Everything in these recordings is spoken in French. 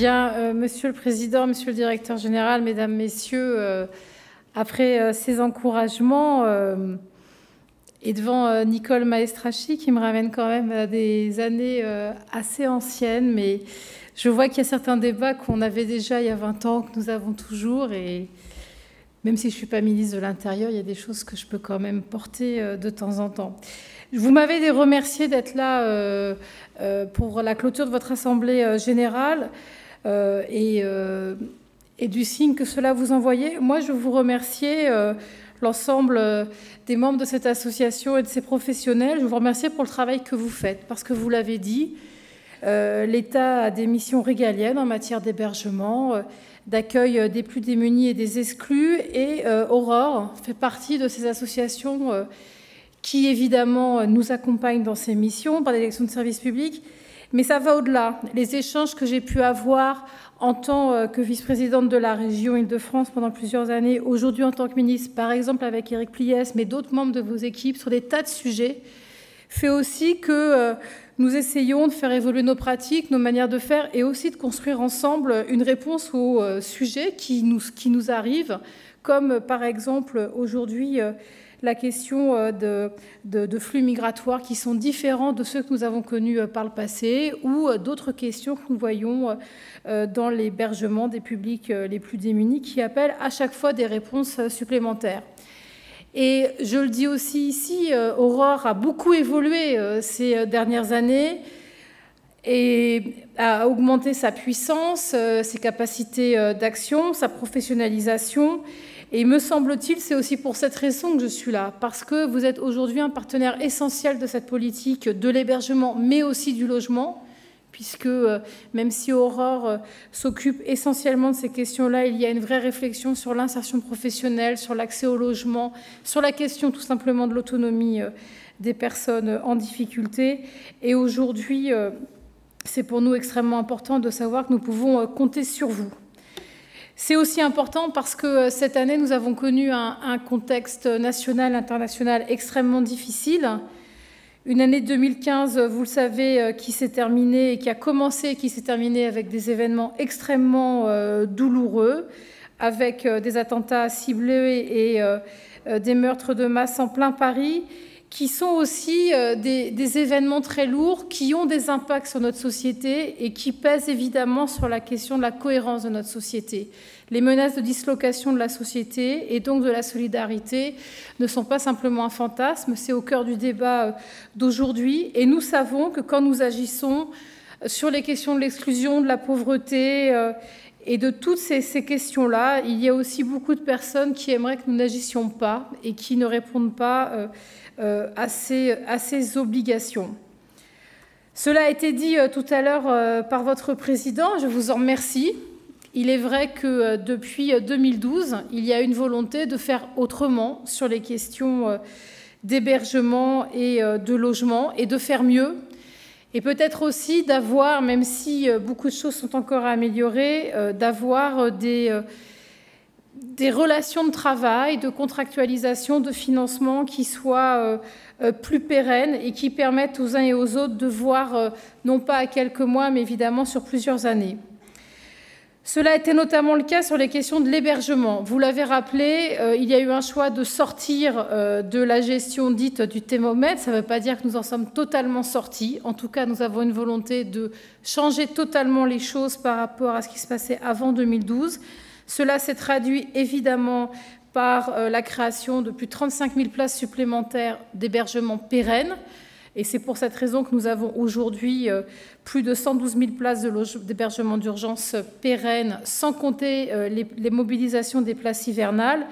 Bien, euh, Monsieur le Président, Monsieur le Directeur Général, Mesdames, Messieurs, euh, après euh, ces encouragements et devant Nicole Maestrachi, qui me ramène quand même à des années assez anciennes, mais je vois qu'il y a certains débats qu'on avait déjà il y a 20 ans, que nous avons toujours, et même si je ne suis pas ministre de l'Intérieur, il y a des choses que je peux quand même porter de temps en temps. Vous m'avez remercié d'être là pour la clôture de votre Assemblée générale. Euh, euh, et, du signe que cela vous envoyait. Moi, je vous remercier euh, l'ensemble des membres de cette association et de ses professionnels. Je vous remercie pour le travail que vous faites, parce que vous l'avez dit, l'État a des missions régaliennes en matière d'hébergement, d'accueil des plus démunis et des exclus, et Aurore fait partie de ces associations qui, évidemment, nous accompagnent dans ces missions par l'élection de services publics, mais ça va au-delà. Les échanges que j'ai pu avoir en tant euh, que vice-présidente de la région Île-de-France pendant plusieurs années, aujourd'hui en tant que ministre, par exemple avec Éric Pliès, mais d'autres membres de vos équipes sur des tas de sujets, fait aussi que euh, nous essayons de faire évoluer nos pratiques, nos manières de faire et aussi de construire ensemble une réponse aux euh, sujets qui nous, qui nous arrivent, comme par exemple aujourd'hui la question euh, de, flux migratoires qui sont différents de ceux que nous avons connus euh, par le passé ou euh, d'autres questions que nous voyons dans l'hébergement des publics les plus démunis qui appellent à chaque fois des réponses supplémentaires. Et je le dis aussi ici, Aurore a beaucoup évolué ces dernières années et a augmenté sa puissance, ses capacités d'action, sa professionnalisation. Et me semble-t-il, c'est aussi pour cette raison que je suis là, parce que vous êtes aujourd'hui un partenaire essentiel de cette politique de l'hébergement, mais aussi du logement, puisque euh, même si Aurore euh, s'occupe essentiellement de ces questions-là, il y a une vraie réflexion sur l'insertion professionnelle, sur l'accès au logement, sur la question tout simplement de l'autonomie euh, des personnes en difficulté. Et aujourd'hui, c'est pour nous extrêmement important de savoir que nous pouvons compter sur vous. C'est aussi important parce que euh, cette année, nous avons connu un, contexte national, international extrêmement difficile. Une année 2015, vous le savez, euh, qui s'est terminée qui a commencé qui s'est terminée avec des événements extrêmement euh, douloureux, avec des attentats ciblés et des meurtres de masse en plein Paris qui sont aussi euh, des, événements très lourds, qui ont des impacts sur notre société et qui pèsent évidemment sur la question de la cohérence de notre société. Les menaces de dislocation de la société et donc de la solidarité ne sont pas simplement un fantasme, c'est au cœur du débat euh, d'aujourd'hui. Et nous savons que quand nous agissons euh, sur les questions de l'exclusion, de la pauvreté et de toutes ces, questions-là, il y a aussi beaucoup de personnes qui aimeraient que nous n'agissions pas et qui ne répondent pas euh, à ces, obligations. Cela a été dit euh, tout à l'heure euh, par votre président, je vous en remercie. Il est vrai que depuis 2012, il y a une volonté de faire autrement sur les questions d'hébergement et de logement et de faire mieux. Et peut-être aussi d'avoir, même si beaucoup de choses sont encore à améliorer, d'avoir des des relations de travail, de contractualisation, de financement qui soient euh, euh, plus pérennes et qui permettent aux uns et aux autres de voir, euh, non pas à quelques mois, mais évidemment sur plusieurs années. Cela était notamment le cas sur les questions de l'hébergement. Vous l'avez rappelé, il y a eu un choix de sortir de la gestion dite du thermomètre. Ça ne veut pas dire que nous en sommes totalement sortis. En tout cas, nous avons une volonté de changer totalement les choses par rapport à ce qui se passait avant 2012. Cela s'est traduit évidemment par euh, la création de plus de 35 000 places supplémentaires d'hébergement pérennes. Et c'est pour cette raison que nous avons aujourd'hui euh, plus de 112 000 places d'hébergement d'urgence pérennes, sans compter euh, les mobilisations des places hivernales,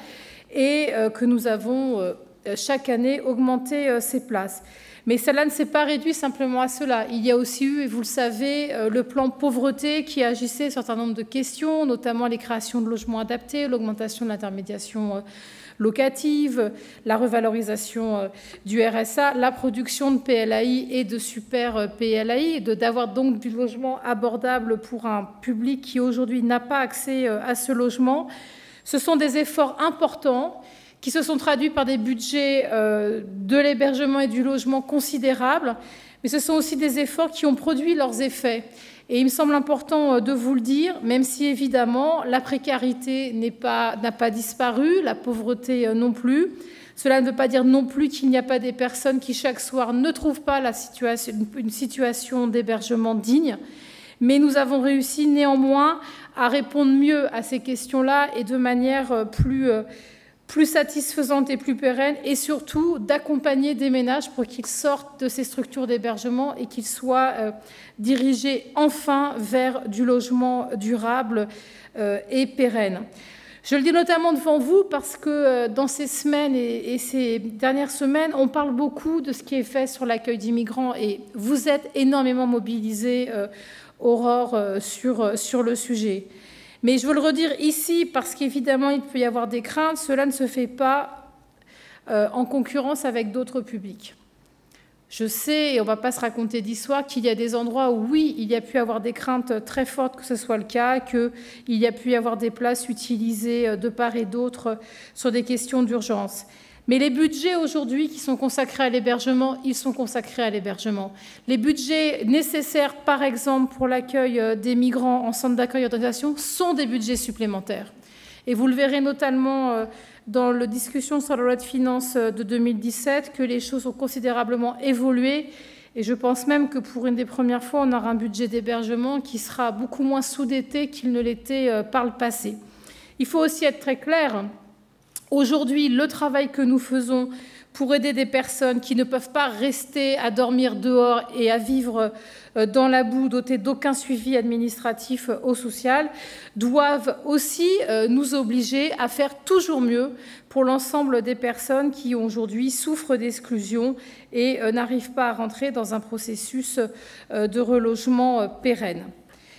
et que nous avons chaque année augmenté ces places. Mais cela ne s'est pas réduit simplement à cela. Il y a aussi eu, et vous le savez, euh, le plan pauvreté qui agissait un certain nombre de questions, notamment les créations de logements adaptés, l'augmentation de l'intermédiation euh, locative, la revalorisation euh, du RSA, la production de PLAI et de super PLAI, d'avoir donc du logement abordable pour un public qui aujourd'hui n'a pas accès à ce logement. Ce sont des efforts importants qui se sont traduits par des budgets euh, de l'hébergement et du logement considérables, mais ce sont aussi des efforts qui ont produit leurs effets. Et il me semble important de vous le dire, même si évidemment la précarité n'a pas disparu, la pauvreté non plus. Cela ne veut pas dire non plus qu'il n'y a pas des personnes qui chaque soir ne trouvent pas une situation d'hébergement digne, mais nous avons réussi néanmoins à répondre mieux à ces questions-là et de manière plus plus satisfaisante et plus pérenne, et surtout d'accompagner des ménages pour qu'ils sortent de ces structures d'hébergement et qu'ils soient euh, dirigés enfin vers du logement durable euh, et pérenne. Je le dis notamment devant vous parce que euh, dans ces semaines et, ces dernières semaines, on parle beaucoup de ce qui est fait sur l'accueil d'immigrants et vous êtes énormément mobilisés, Aurore, sur, sur le sujet. Mais je veux le redire ici parce qu'évidemment, il peut y avoir des craintes. Cela ne se fait pas euh, en concurrence avec d'autres publics. Je sais, et on ne va pas se raconter d'histoire, qu'il y a des endroits où, oui, il y a pu avoir des craintes très fortes que ce soit le cas, qu'il y a pu y avoir des places utilisées euh, de part et d'autre sur des questions d'urgence. Mais les budgets aujourd'hui qui sont consacrés à l'hébergement, ils sont consacrés à l'hébergement. Les budgets nécessaires, par exemple, pour l'accueil euh, des migrants en centre d'accueil et d'orientation, sont des budgets supplémentaires. Et vous le verrez notamment euh, dans la discussion sur la loi de finances euh, de 2017 que les choses ont considérablement évolué. Et je pense même que pour une des premières fois, on aura un budget d'hébergement qui sera beaucoup moins sous-dété qu'il ne l'était par le passé. Il faut aussi être très clair Aujourd'hui, le travail que nous faisons pour aider des personnes qui ne peuvent pas rester à dormir dehors et à vivre euh, dans la boue, dotées d'aucun suivi administratif ou social, doivent aussi euh, nous obliger à faire toujours mieux pour l'ensemble des personnes qui aujourd'hui souffrent d'exclusion et euh, n'arrivent pas à rentrer dans un processus de relogement pérenne.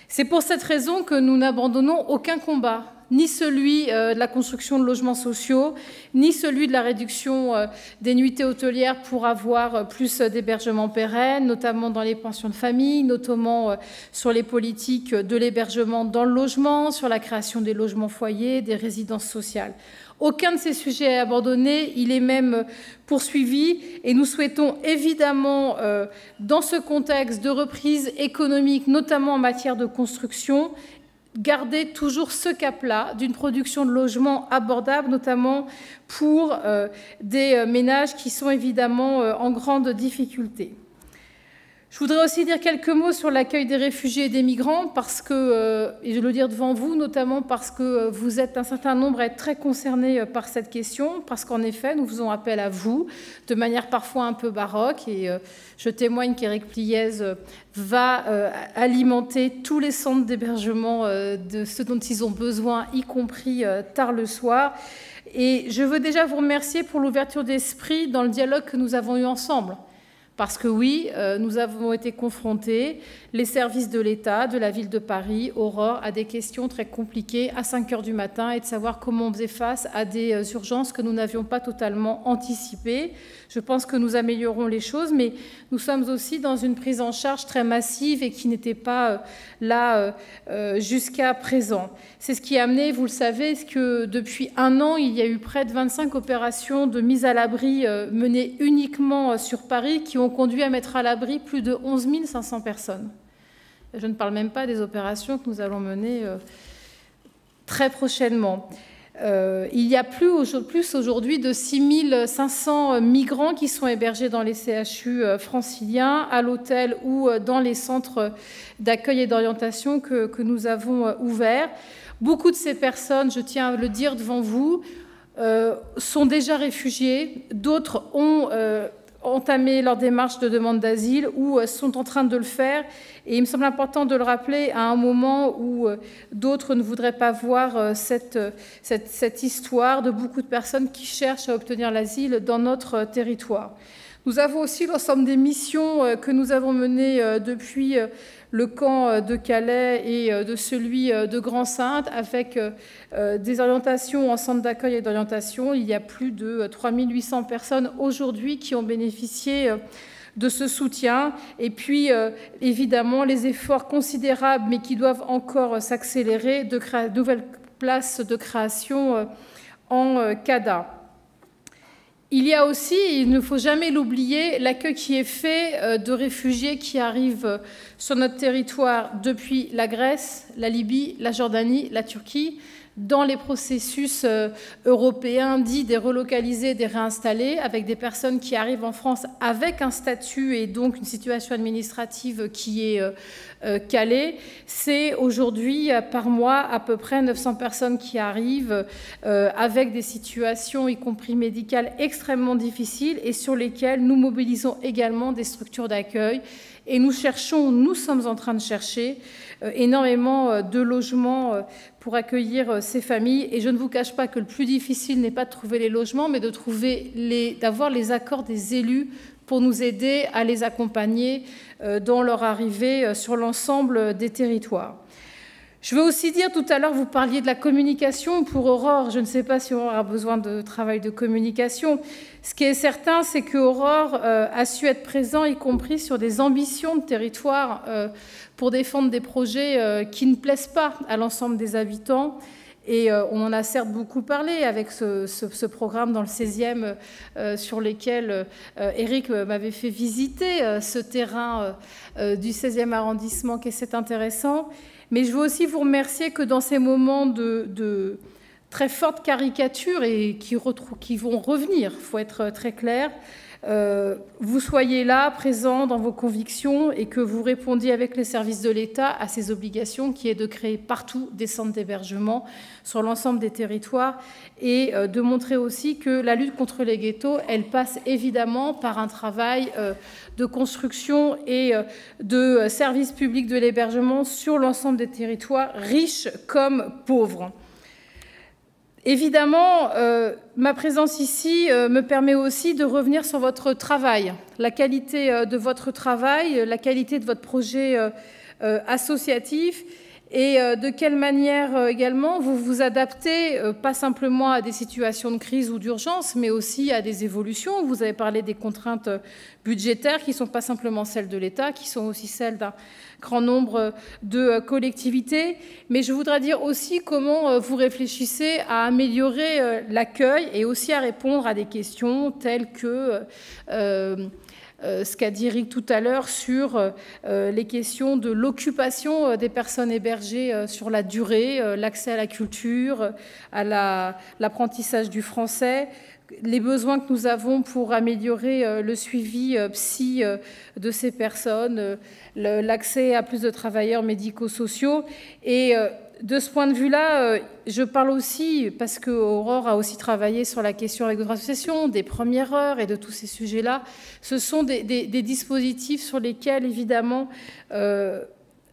C'est pour cette raison que nous n'abandonnons aucun combat ni celui euh, de la construction de logements sociaux, ni celui de la réduction euh, des nuitées hôtelières pour avoir euh, plus d'hébergements pérennes, notamment dans les pensions de famille, notamment sur les politiques de l'hébergement dans le logement, sur la création des logements foyers, des résidences sociales. Aucun de ces sujets est abandonné, il est même poursuivi et nous souhaitons évidemment, dans ce contexte de reprise économique, notamment en matière de construction, garder toujours ce cap-là d'une production de logements abordables, notamment pour euh, des euh, ménages qui sont évidemment euh, en grande difficulté. Je voudrais aussi dire quelques mots sur l'accueil des réfugiés et des migrants, parce que, euh, et je le dire devant vous, notamment parce que vous êtes un certain nombre à être très concernés euh, par cette question, parce qu'en effet, nous faisons appel à vous de manière parfois un peu baroque, et euh, je témoigne qu'Éric Pliez va alimenter tous les centres d'hébergement de ce dont ils ont besoin, y compris tard le soir. Et je veux déjà vous remercier pour l'ouverture d'esprit dans le dialogue que nous avons eu ensemble. Parce que oui, euh, nous avons été confrontés, les services de l'État, de la ville de Paris, Aurore, à des questions très compliquées à 5 heures du matin et de savoir comment on faisait face à des euh, urgences que nous n'avions pas totalement anticipées. Je pense que nous améliorons les choses, mais nous sommes aussi dans une prise en charge très massive et qui n'était pas euh, là jusqu'à présent. C'est ce qui a amené, vous le savez, que depuis un an, il y a eu près de 25 opérations de mise à l'abri menées uniquement sur Paris qui ont conduit à mettre à l'abri plus de 11 500 personnes. Je ne parle même pas des opérations que nous allons mener euh, très prochainement. Euh, il y a plus, aujourd'hui de 6 500 migrants qui sont hébergés dans les CHU euh, franciliens, à l'hôtel ou dans les centres d'accueil et d'orientation que, que, nous avons ouverts. Beaucoup de ces personnes, je tiens à le dire devant vous, sont déjà réfugiés. D'autres ont entamé leur démarche de demande d'asile ou euh, sont en train de le faire. Et il me semble important de le rappeler à un moment où euh, d'autres ne voudraient pas voir euh, cette, cette, cette, histoire de beaucoup de personnes qui cherchent à obtenir l'asile dans notre territoire. Nous avons aussi l'ensemble des missions que nous avons menées depuis le camp euh, de Calais et euh, de celui euh, de Grand-Sainte, avec des orientations en centre d'accueil et d'orientation. Il y a plus de 3800 personnes aujourd'hui qui ont bénéficié de ce soutien. Et puis, évidemment, les efforts considérables, mais qui doivent encore s'accélérer, de nouvelles places de création en CADA. Il y a aussi, il ne faut jamais l'oublier, l'accueil qui est fait euh, de réfugiés qui arrivent euh, sur notre territoire depuis la Grèce, la Libye, la Jordanie, la Turquie, dans les processus euh, européens dits des relocalisés, des réinstallés, avec des personnes qui arrivent en France avec un statut et donc une situation administrative qui est euh, euh, calée. C'est aujourd'hui par mois à peu près 900 personnes qui arrivent avec des situations, y compris médicales, extrêmement difficiles et sur lesquelles nous mobilisons également des structures d'accueil. Et nous cherchons, nous sommes en train de chercher énormément de logements pour accueillir euh, ces familles. Et je ne vous cache pas que le plus difficile n'est pas de trouver les logements, mais de trouver les, d'avoir les accords des élus pour nous aider à les accompagner euh, dans leur arrivée euh, sur l'ensemble des territoires. Je veux aussi dire, tout à l'heure, vous parliez de la communication pour Aurore. Je ne sais pas si Aurore a besoin de travail de communication. Ce qui est certain, c'est qu'Aurore a su être présent, y compris sur des ambitions de territoire pour défendre des projets euh, qui ne plaisent pas à l'ensemble des habitants. Et euh, on en a certes beaucoup parlé avec ce, programme dans le 16e euh, sur lequel Eric m'avait fait visiter ce terrain du 16e arrondissement qui est intéressant. Mais je veux aussi vous remercier que dans ces moments de, très forte caricature et qui, vont revenir, il faut être très clair, euh, vous soyez là, présent dans vos convictions et que vous répondiez avec les services de l'État à ces obligations qui est de créer partout des centres d'hébergement sur l'ensemble des territoires et euh, de montrer aussi que la lutte contre les ghettos, elle passe évidemment par un travail euh, de construction et de services publics de l'hébergement sur l'ensemble des territoires, riches comme pauvres. Évidemment, euh, ma présence ici euh, me permet aussi de revenir sur votre travail, la qualité euh, de votre travail, la qualité de votre projet associatif et de quelle manière également vous vous adaptez, pas simplement à des situations de crise ou d'urgence, mais aussi à des évolutions. Vous avez parlé des contraintes budgétaires qui ne sont pas simplement celles de l'État, qui sont aussi celles d'un grand nombre de euh, collectivités. Mais je voudrais dire aussi comment euh, vous réfléchissez à améliorer euh, l'accueil et aussi à répondre à des questions telles que ce qu'a dit Eric tout à l'heure sur les questions de l'occupation des personnes hébergées sur la durée, l'accès à la culture, à l'apprentissage du français, les besoins que nous avons pour améliorer euh, le suivi euh, psy euh, de ces personnes, l'accès à plus de travailleurs médico-sociaux. Et de ce point de vue-là, je parle aussi, parce que Aurore a aussi travaillé sur la question avec votre association, des premières heures et de tous ces sujets-là. Ce sont des, dispositifs sur lesquels, évidemment,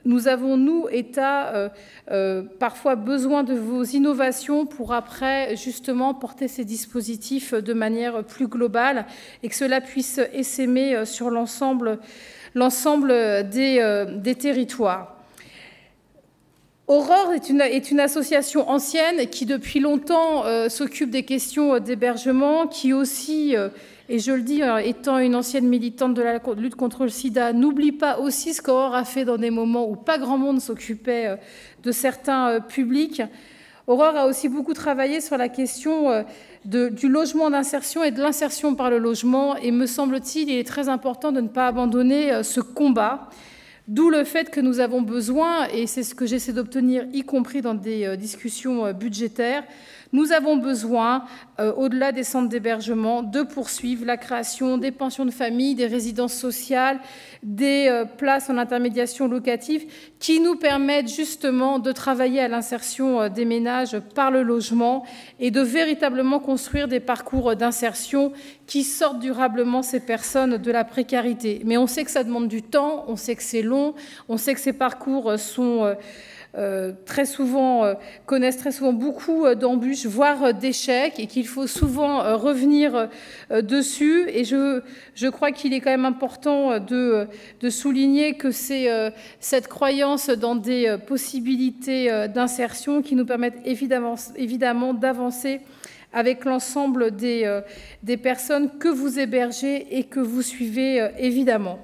nous avons, nous, État, euh, euh, parfois besoin de vos innovations pour après, justement, porter ces dispositifs de manière plus globale et que cela puisse essaimer euh, sur l'ensemble des, territoires. Aurore est une, association ancienne qui, depuis longtemps, s'occupe des questions d'hébergement, qui aussi et je le dis, euh, étant une ancienne militante de la lutte contre le sida, n'oublie pas aussi ce qu'Aurore a fait dans des moments où pas grand monde s'occupait euh, de certains euh, publics. Aurore a aussi beaucoup travaillé sur la question du logement d'insertion et de l'insertion par le logement. Et me semble-t-il, il est très important de ne pas abandonner ce combat. D'où le fait que nous avons besoin, et c'est ce que j'essaie d'obtenir, y compris dans des discussions budgétaires, nous avons besoin, euh, au-delà des centres d'hébergement, de poursuivre la création des pensions de famille, des résidences sociales, des euh, places en intermédiation locative qui nous permettent justement de travailler à l'insertion euh, des ménages par le logement et de véritablement construire des parcours d'insertion qui sortent durablement ces personnes de la précarité. Mais on sait que ça demande du temps, on sait que c'est long, on sait que ces parcours sont très souvent euh, connaissent très souvent beaucoup euh, d'embûches, voire d'échecs, et qu'il faut souvent revenir dessus. Et je, je crois qu'il est quand même important de, de souligner que c'est cette croyance dans des possibilités d'insertion qui nous permettent évidemment, évidemment d'avancer avec l'ensemble des, des personnes que vous hébergez et que vous suivez évidemment.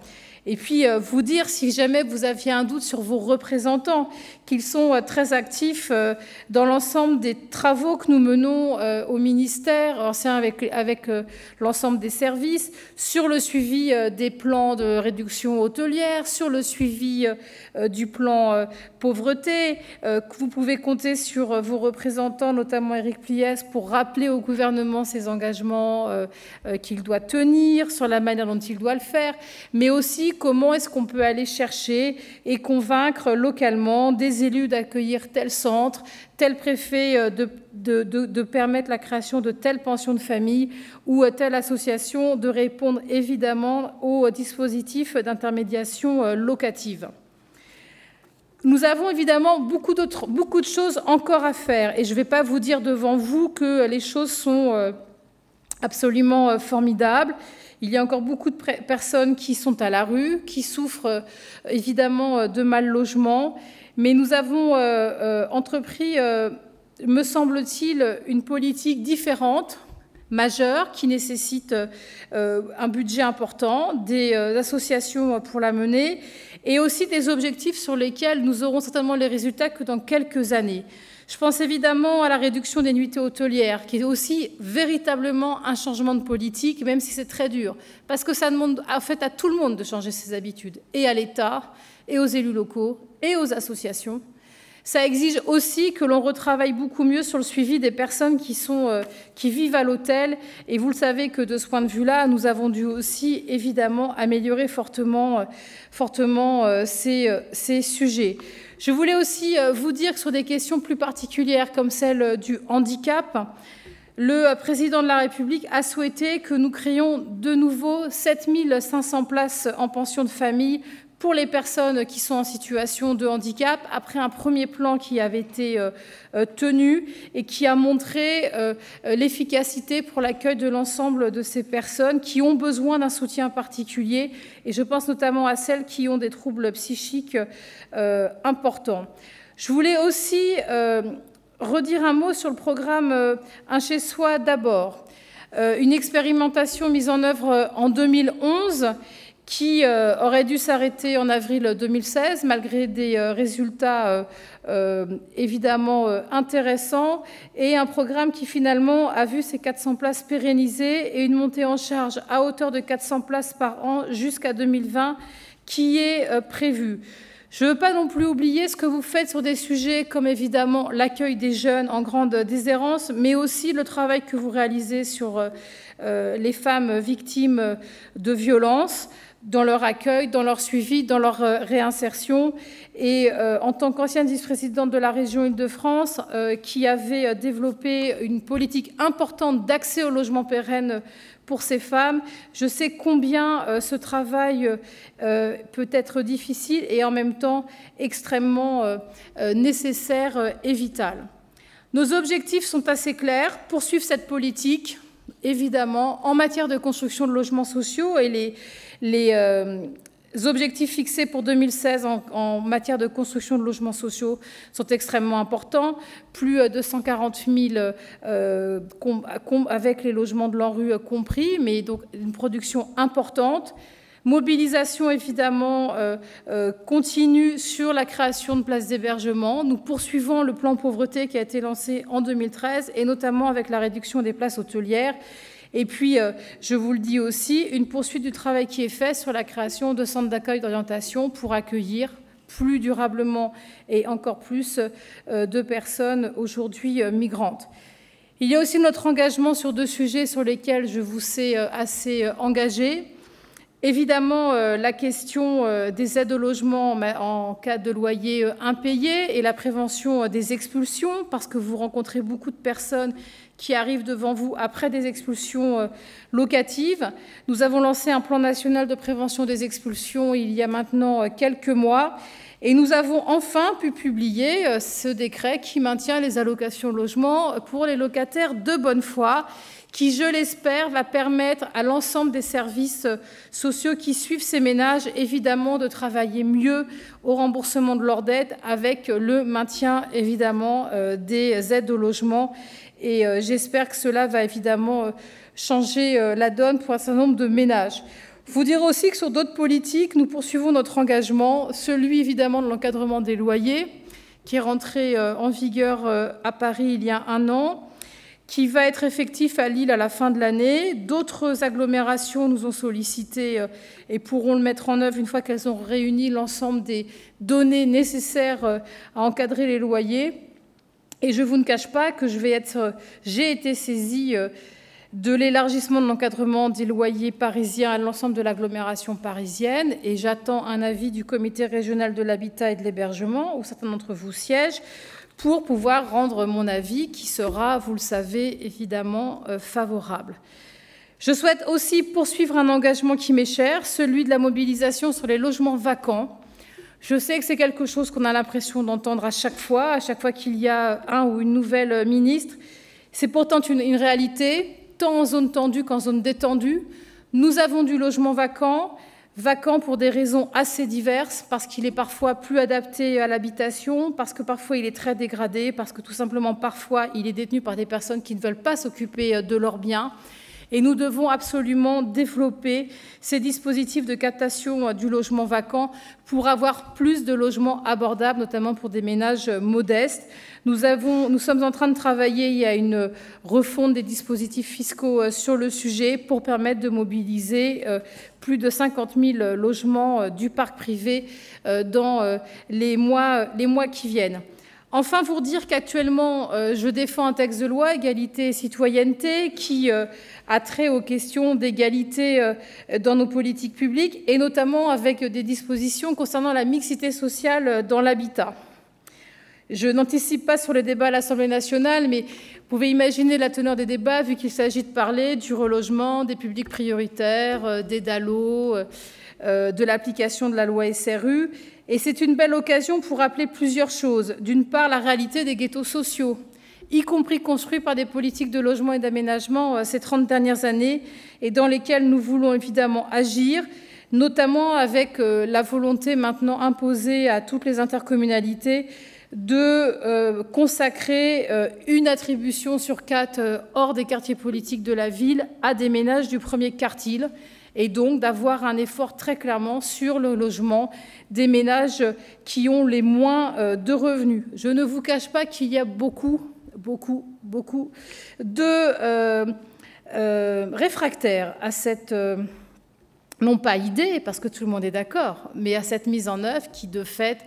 Et puis euh, vous dire, si jamais vous aviez un doute sur vos représentants, qu'ils sont euh, très actifs euh, dans l'ensemble des travaux que nous menons au ministère, avec, avec l'ensemble des services, sur le suivi des plans de réduction hôtelière, sur le suivi du plan pauvreté. Vous pouvez compter sur vos représentants, notamment Éric Pliès, pour rappeler au gouvernement ses engagements qu'il doit tenir, sur la manière dont il doit le faire, mais aussi comment est-ce qu'on peut aller chercher et convaincre localement des élus d'accueillir tel centre, tel préfet euh, de, permettre la création de telle pension de famille ou telle association de répondre évidemment aux dispositifs d'intermédiation euh, locative. Nous avons évidemment beaucoup, beaucoup de choses encore à faire et je ne vais pas vous dire devant vous que les choses sont euh, absolument formidables. Il y a encore beaucoup de personnes qui sont à la rue, qui souffrent euh, évidemment euh, de mal logement, mais nous avons euh, entrepris, me semble-t-il, une politique différente majeure qui nécessite un budget important, des associations pour la mener et aussi des objectifs sur lesquels nous aurons certainement les résultats que dans quelques années. Je pense évidemment à la réduction des nuitées hôtelières, qui est aussi véritablement un changement de politique, même si c'est très dur, parce que ça demande en fait à tout le monde de changer ses habitudes, et à l'État, et aux élus locaux, et aux associations. Ça exige aussi que l'on retravaille beaucoup mieux sur le suivi des personnes qui, sont, euh, qui vivent à l'hôtel. Et vous le savez que de ce point de vue-là, nous avons dû aussi évidemment améliorer fortement, euh, euh, ces, ces sujets. Je voulais aussi euh, vous dire que sur des questions plus particulières comme celle du handicap, le président de la République a souhaité que nous créions de nouveau 7500 places en pension de famille pour les personnes qui sont en situation de handicap, après un premier plan qui avait été euh, euh, tenu et qui a montré euh, l'efficacité pour l'accueil de l'ensemble de ces personnes qui ont besoin d'un soutien particulier, et je pense notamment à celles qui ont des troubles psychiques importants. Je voulais aussi redire un mot sur le programme Un chez soi d'abord, une expérimentation mise en œuvre en 2011 qui euh, aurait dû s'arrêter en avril 2016, malgré des euh, résultats euh, évidemment intéressants, et un programme qui finalement a vu ses 400 places pérennisées et une montée en charge à hauteur de 400 places par an jusqu'à 2020 qui est prévue. Je ne veux pas non plus oublier ce que vous faites sur des sujets comme évidemment l'accueil des jeunes en grande déshérence, mais aussi le travail que vous réalisez sur les femmes victimes de violences dans leur accueil, dans leur suivi, dans leur euh, réinsertion. Et euh, en tant qu'ancienne vice-présidente de la région Île-de-France, euh, qui avait développé une politique importante d'accès au logement pérenne pour ces femmes, je sais combien ce travail peut être difficile et en même temps extrêmement nécessaire et vital. Nos objectifs sont assez clairs, poursuivre cette politique, évidemment, en matière de construction de logements sociaux et les les euh, objectifs fixés pour 2016 en, matière de construction de logements sociaux sont extrêmement importants. Plus de 140 000 euh, avec les logements de l'ANRU compris, mais donc une production importante. Mobilisation évidemment euh, continue sur la création de places d'hébergement. Nous poursuivons le plan pauvreté qui a été lancé en 2013 et notamment avec la réduction des places hôtelières et puis, euh, je vous le dis aussi, une poursuite du travail qui est fait sur la création de centres d'accueil d'orientation pour accueillir plus durablement et encore plus euh, de personnes aujourd'hui euh, migrantes. Il y a aussi notre engagement sur deux sujets sur lesquels je vous sais assez engagé. Évidemment, la question des aides au logement en cas de loyer impayé et la prévention des expulsions, parce que vous rencontrez beaucoup de personnes qui arrivent devant vous après des expulsions euh, locatives. Nous avons lancé un plan national de prévention des expulsions il y a maintenant euh, quelques mois. Et nous avons enfin pu publier euh, ce décret qui maintient les allocations logement pour les locataires de bonne foi, qui, je l'espère, va permettre à l'ensemble des services sociaux qui suivent ces ménages, évidemment, de travailler mieux au remboursement de leurs dettes avec le maintien, évidemment, des aides au logement et euh, j'espère que cela va évidemment euh, changer euh, la donne pour un certain nombre de ménages. Vous dire aussi que sur d'autres politiques, nous poursuivons notre engagement, celui évidemment de l'encadrement des loyers, qui est rentré euh, en vigueur euh, à Paris il y a un an, qui va être effectif à Lille à la fin de l'année. D'autres agglomérations nous ont sollicité euh, et pourront le mettre en œuvre une fois qu'elles ont réuni l'ensemble des données nécessaires à encadrer les loyers. Et je vous ne cache pas que être, j'ai été saisie de l'élargissement de l'encadrement des loyers parisiens à l'ensemble de l'agglomération parisienne et j'attends un avis du comité régional de l'habitat et de l'hébergement où certains d'entre vous siègent pour pouvoir rendre mon avis qui sera, vous le savez, évidemment euh, favorable. Je souhaite aussi poursuivre un engagement qui m'est cher, celui de la mobilisation sur les logements vacants. Je sais que c'est quelque chose qu'on a l'impression d'entendre à chaque fois, à chaque fois qu'il y a un ou une nouvelle ministre. C'est pourtant une, une réalité tant en zone tendue qu'en zone détendue. Nous avons du logement vacant, vacant pour des raisons assez diverses, parce qu'il est parfois plus adapté à l'habitation, parce que parfois il est très dégradé, parce que tout simplement parfois il est détenu par des personnes qui ne veulent pas s'occuper euh, de leurs biens. Et nous devons absolument développer ces dispositifs de captation euh, du logement vacant pour avoir plus de logements abordables, notamment pour des ménages euh, modestes. Nous, sommes en train de travailler, a une refonte des dispositifs fiscaux euh, sur le sujet pour permettre de mobiliser plus de 50 000 logements du parc privé dans les mois qui viennent. Enfin, vous dire qu'actuellement, je défends un texte de loi, égalité et citoyenneté, qui a trait aux questions d'égalité euh, dans nos politiques publiques, et notamment avec des dispositions concernant la mixité sociale euh, dans l'habitat. Je n'anticipe pas sur les débats à l'Assemblée nationale, mais vous pouvez imaginer la teneur des débats, vu qu'il s'agit de parler du relogement, des publics prioritaires, euh, des DALO, de l'application de la loi SRU. Et c'est une belle occasion pour rappeler plusieurs choses. D'une part, la réalité des ghettos sociaux, y compris construits par des politiques de logement et d'aménagement euh, ces 30 dernières années, et dans lesquels nous voulons évidemment agir, notamment avec euh, la volonté maintenant imposée à toutes les intercommunalités de euh, consacrer une attribution sur quatre hors des quartiers politiques de la ville à des ménages du premier quartile et donc d'avoir un effort très clairement sur le logement des ménages qui ont les moins de revenus. Je ne vous cache pas qu'il y a beaucoup beaucoup, beaucoup de euh, euh, réfractaires à cette, euh, non pas idée, parce que tout le monde est d'accord, mais à cette mise en œuvre qui, de fait,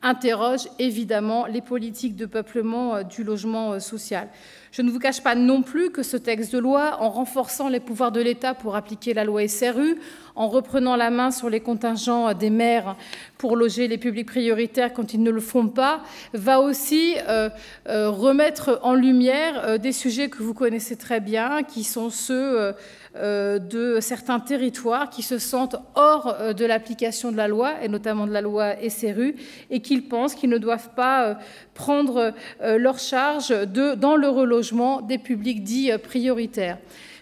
interroge évidemment les politiques de peuplement du logement social. Je ne vous cache pas non plus que ce texte de loi, en renforçant les pouvoirs de l'État pour appliquer la loi SRU, en reprenant la main sur les contingents des maires pour loger les publics prioritaires quand ils ne le font pas, va aussi euh, euh, remettre en lumière euh, des sujets que vous connaissez très bien, qui sont ceux de certains territoires qui se sentent hors de l'application de la loi, et notamment de la loi SRU, et qu'ils pensent qu'ils ne doivent pas prendre leur charge dans le relogement des publics dits prioritaires.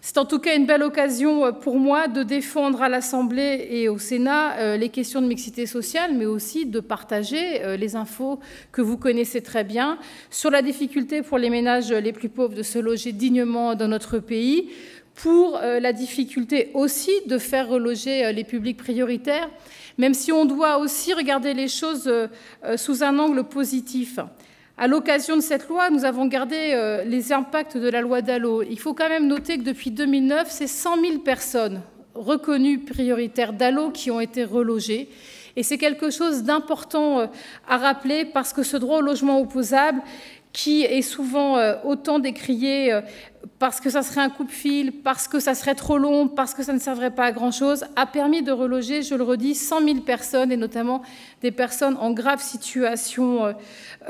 C'est en tout cas une belle occasion euh, pour moi de défendre à l'Assemblée et au Sénat euh, les questions de mixité sociale, mais aussi de partager euh, les infos que vous connaissez très bien sur la difficulté pour les ménages les plus pauvres de se loger dignement dans notre pays, pour la difficulté aussi de faire reloger les publics prioritaires, même si on doit aussi regarder les choses sous un angle positif. À l'occasion de cette loi, nous avons gardé euh, les impacts de la loi Dallot. Il faut quand même noter que depuis 2009, c'est 100 000 personnes reconnues prioritaires Dallot qui ont été relogées. Et c'est quelque chose d'important euh, à rappeler parce que ce droit au logement opposable, qui est souvent euh, autant décrié parce que ça serait un coup de fil, parce que ça serait trop long, parce que ça ne servirait pas à grand-chose, a permis de reloger, je le redis, 100 000 personnes, et notamment des personnes en grave situation euh,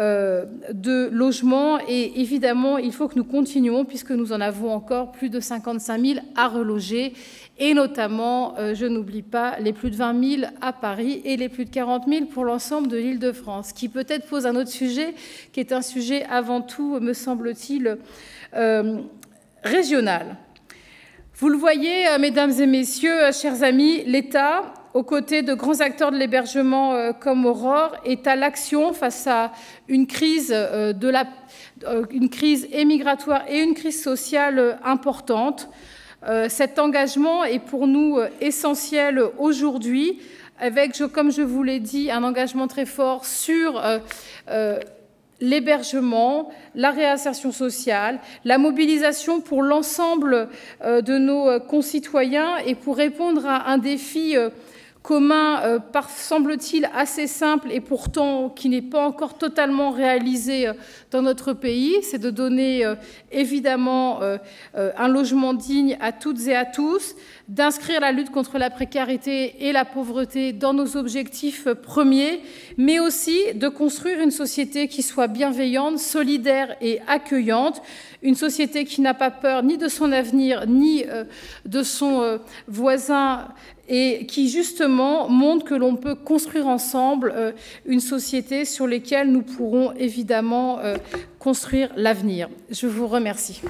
euh, de logement. Et évidemment, il faut que nous continuions, puisque nous en avons encore plus de 55 000 à reloger, et notamment, euh, je n'oublie pas, les plus de 20 000 à Paris et les plus de 40 000 pour l'ensemble de l'île de France, qui peut-être pose un autre sujet, qui est un sujet avant tout, me semble-t-il, régionale. Vous le voyez, euh, mesdames et messieurs, euh, chers amis, l'État, aux côtés de grands acteurs de l'hébergement euh, comme Aurore, est à l'action face à une crise, une crise émigratoire et une crise sociale importante. Cet engagement est pour nous essentiel aujourd'hui, avec, comme je vous l'ai dit, un engagement très fort sur l'hébergement, la réinsertion sociale, la mobilisation pour l'ensemble euh, de nos concitoyens et pour répondre à un défi euh, commun, euh, semble-t-il, assez simple et pourtant qui n'est pas encore totalement réalisé dans notre pays, c'est de donner évidemment un logement digne à toutes et à tous, d'inscrire la lutte contre la précarité et la pauvreté dans nos objectifs premiers, mais aussi de construire une société qui soit bienveillante, solidaire et accueillante, une société qui n'a pas peur ni de son avenir, ni euh, de son euh, voisin, et qui justement montre que l'on peut construire ensemble euh, une société sur laquelle nous pourrons évidemment construire l'avenir. Je vous remercie.